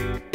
you.